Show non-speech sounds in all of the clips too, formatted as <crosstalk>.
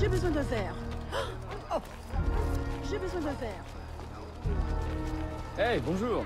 J'ai besoin de verre. Oh. J'ai besoin de verre. Hey, bonjour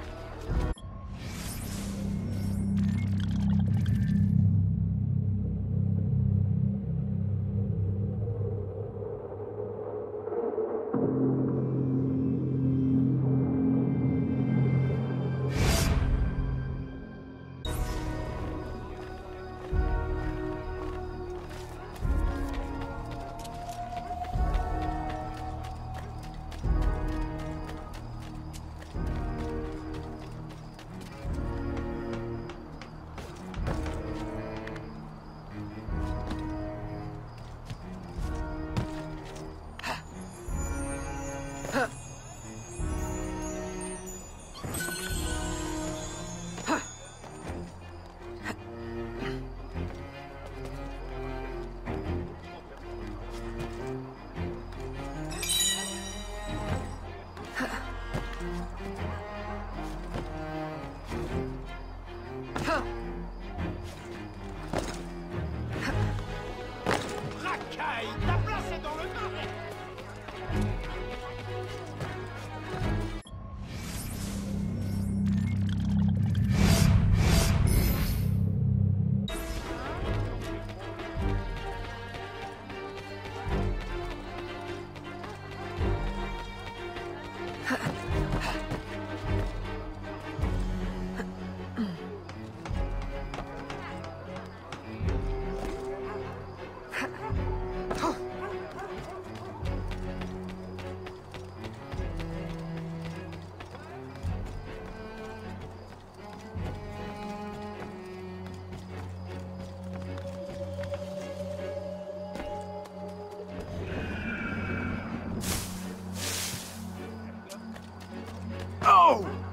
Oh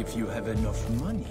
if you have enough money.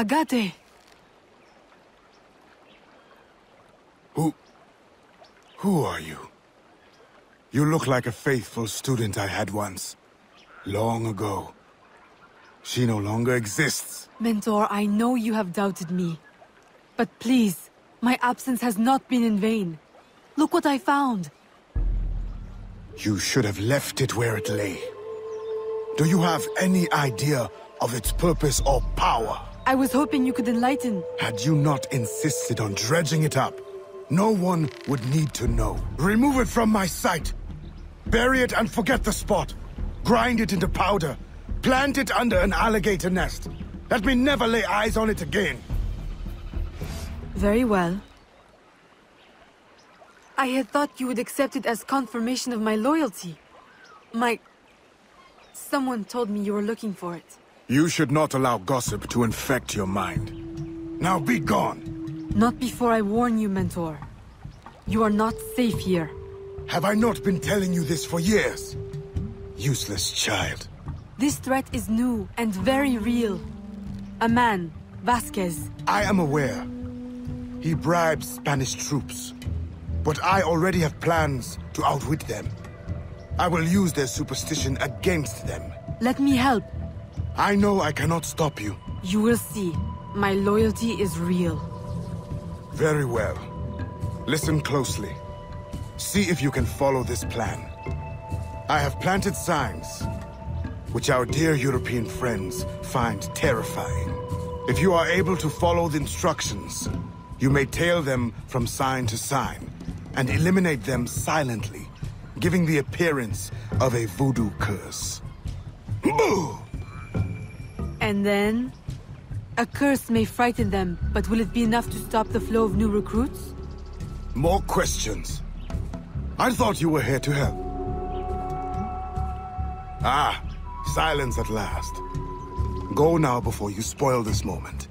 Agaté! Who... Who are you? You look like a faithful student I had once. Long ago. She no longer exists. Mentor, I know you have doubted me. But please, my absence has not been in vain. Look what I found. You should have left it where it lay. Do you have any idea of its purpose or power? I was hoping you could enlighten. Had you not insisted on dredging it up, no one would need to know. Remove it from my sight. Bury it and forget the spot. Grind it into powder. Plant it under an alligator nest. Let me never lay eyes on it again. Very well. I had thought you would accept it as confirmation of my loyalty. My... Someone told me you were looking for it. You should not allow gossip to infect your mind. Now be gone. Not before I warn you, Mentor. You are not safe here. Have I not been telling you this for years? Useless child. This threat is new and very real. A man, Vasquez. I am aware. He bribes Spanish troops. But I already have plans to outwit them. I will use their superstition against them. Let me help. I know I cannot stop you. You will see. My loyalty is real. Very well. Listen closely. See if you can follow this plan. I have planted signs, which our dear European friends find terrifying. If you are able to follow the instructions, you may tail them from sign to sign, and eliminate them silently, giving the appearance of a voodoo curse. Boo! And then? A curse may frighten them, but will it be enough to stop the flow of new recruits? More questions. I thought you were here to help. Ah, silence at last. Go now before you spoil this moment.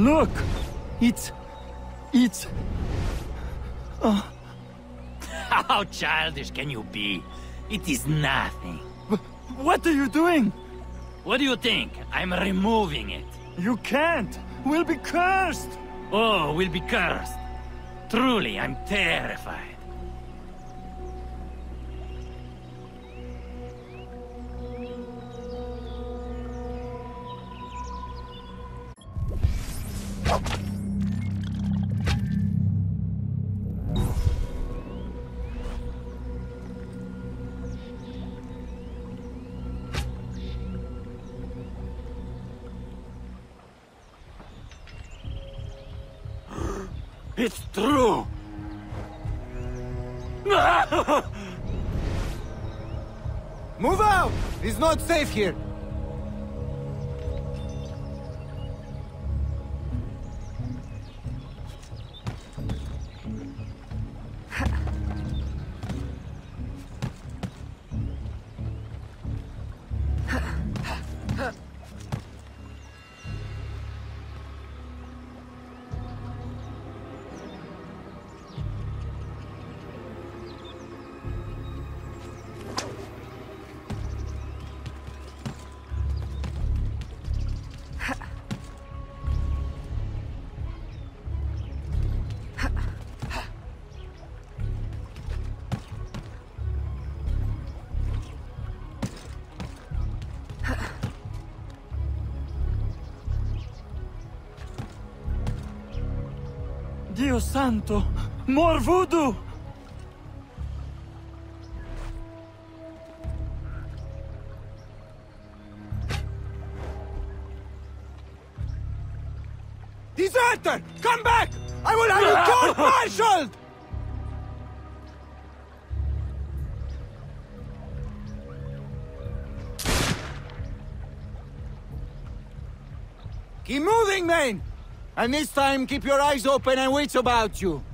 Look! It's... It's... Uh. <laughs> How childish can you be? It is nothing. What are you doing? What do you think? I'm removing it. You can't! We'll be cursed! Oh, we'll be cursed. Truly, I'm terrified. Not safe here. Santo! More And this time, keep your eyes open and wits about you.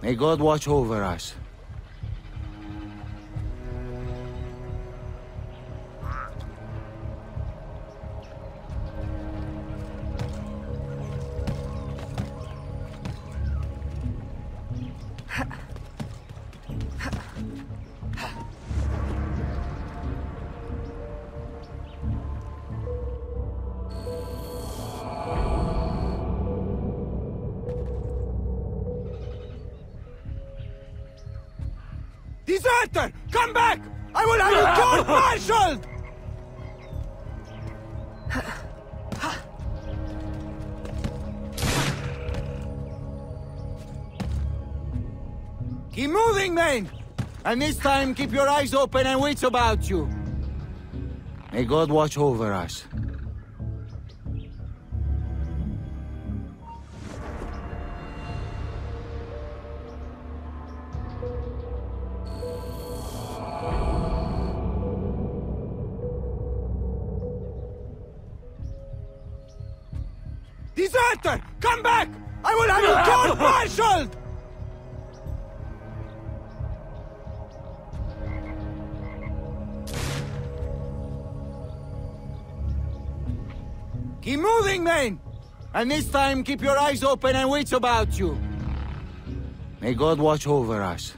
May God watch over us. Deserter! Come back! I will have you court-martialed! Keep moving, men! And this time, keep your eyes open and wits about you. May God watch over us. Deserter! Come back! I will have you court-martialed! <laughs> Keep moving, men! And this time, keep your eyes open and wits about you. May God watch over us.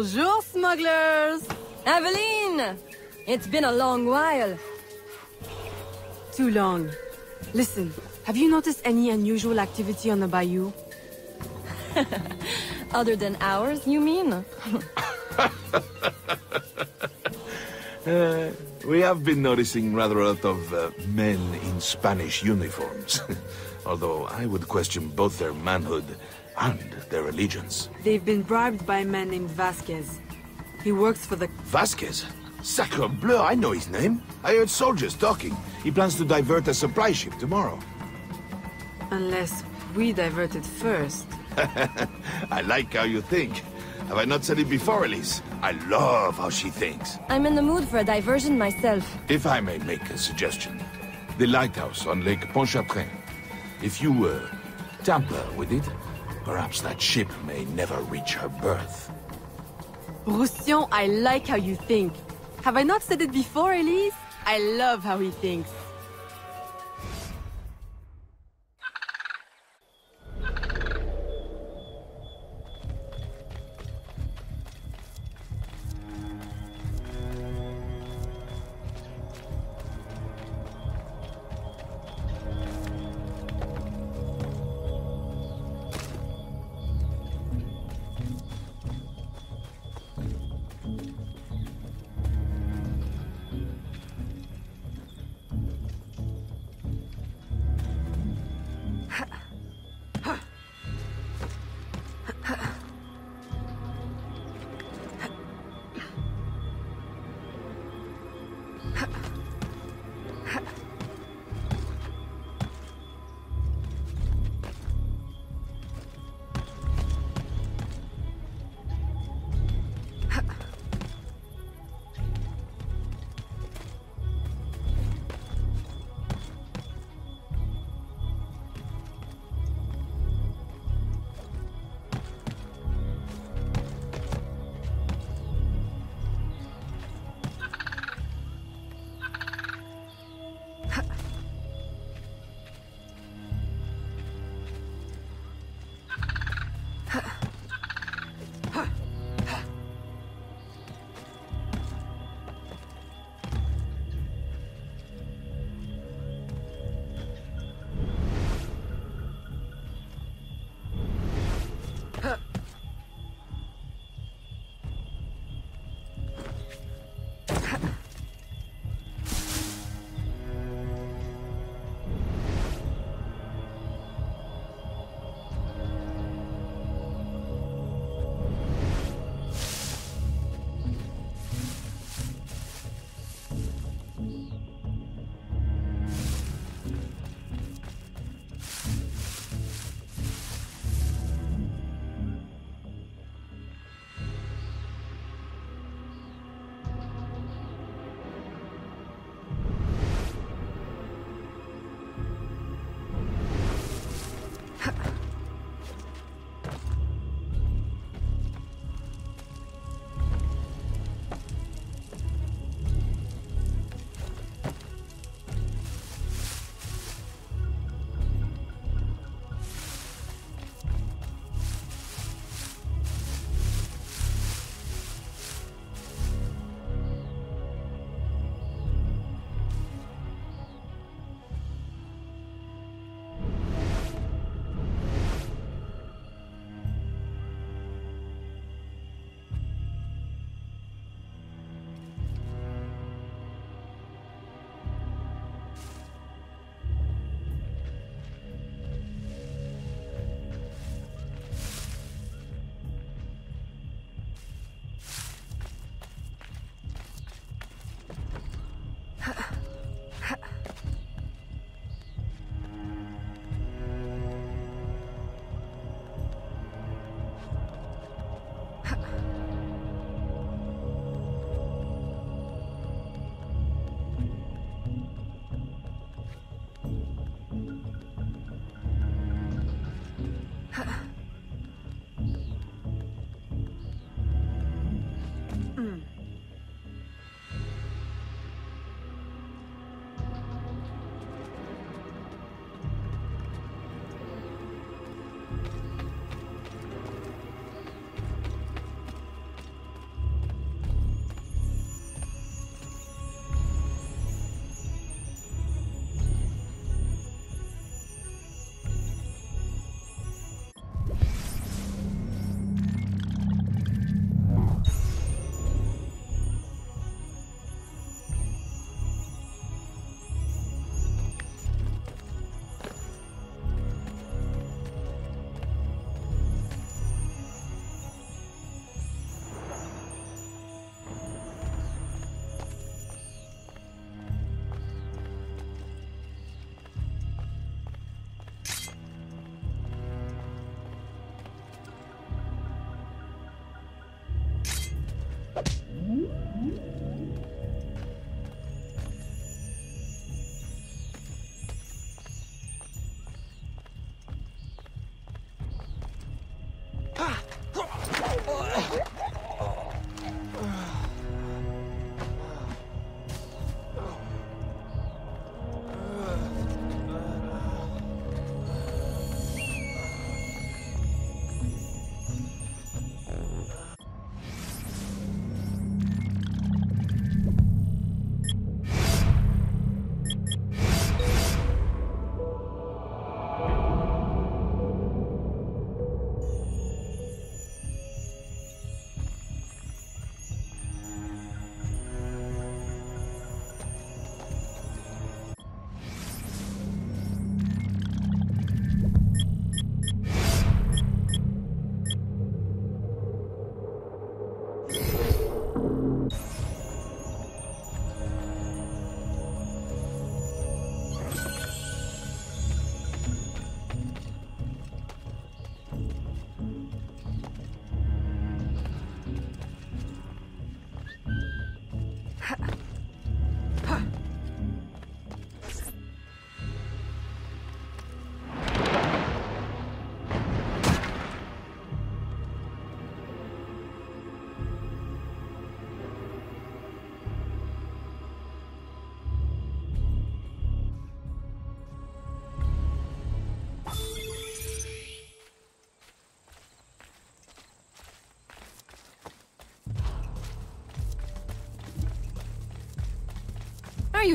Bonjour, smugglers! Aveline! It's been a long while. Too long. Listen, have you noticed any unusual activity on the bayou? <laughs> Other than ours, you mean? <laughs> Uh, we have been noticing rather a lot of uh, men in Spanish uniforms. <laughs> Although I would question both their manhood and their allegiance. They've been bribed by a man named Vasquez. He works for the... Vasquez? Sacre bleu, I know his name. I heard soldiers talking. He plans to divert a supply ship tomorrow. Unless we divert it first. <laughs> I like how you think. Have I not said it before, Elise? I love how she thinks. I'm in the mood for a diversion myself. If I may make a suggestion. The lighthouse on Lake Pontchartrain. If you, uh, tamper with it, perhaps that ship may never reach her berth. Roussillon, I like how you think. Have I not said it before, Elise? I love how he thinks.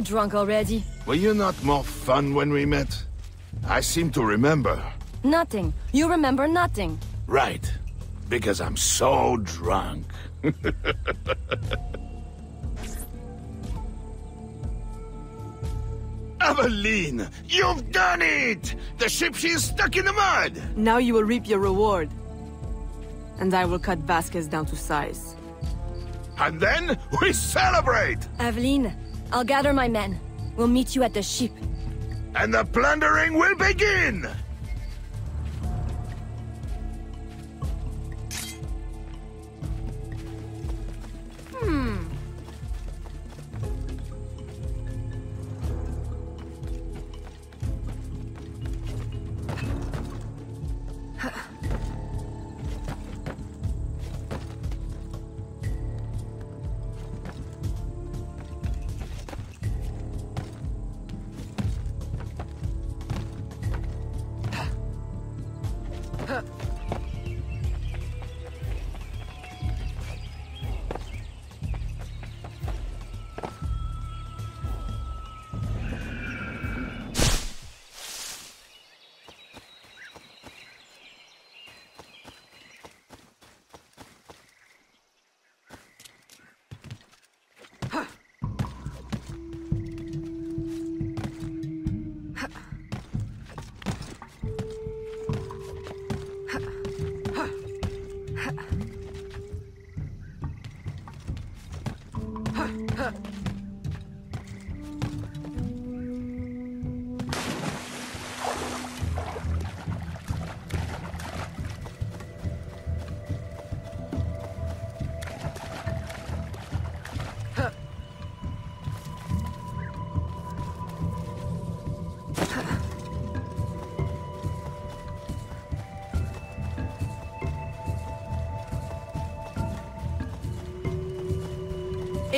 Drunk already? Were you not more fun when we met? I seem to remember. Nothing. You remember nothing. Right. Because I'm so drunk. <laughs> Aveline! You've done it! The ship she is stuck in the mud! Now you will reap your reward. And I will cut Vasquez down to size. And then we celebrate! Aveline, I'll gather my men. We'll meet you at the ship. And the plundering will begin!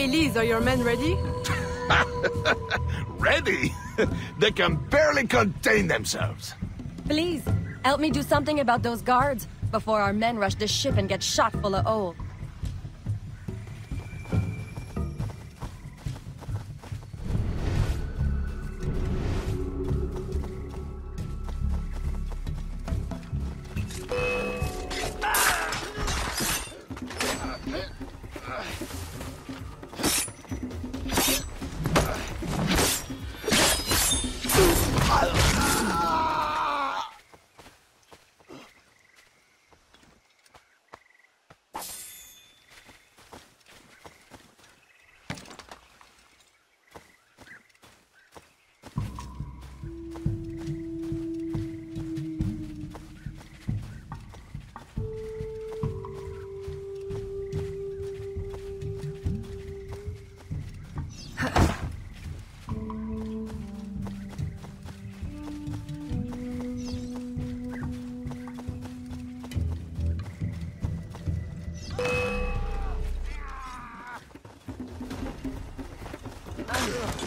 Elise, are your men ready? <laughs> Ready? <laughs> they can barely contain themselves. Please, help me do something about those guards before our men rush the ship and get shot full of oil. 아.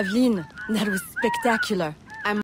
Aveline, that was spectacular.